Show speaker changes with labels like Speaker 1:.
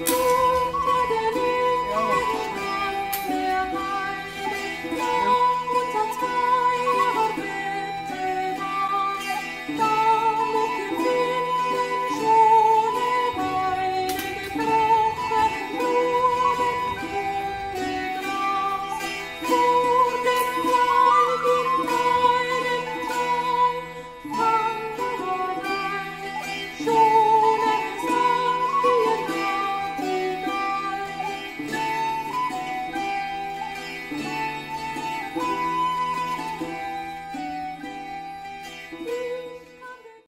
Speaker 1: Oh.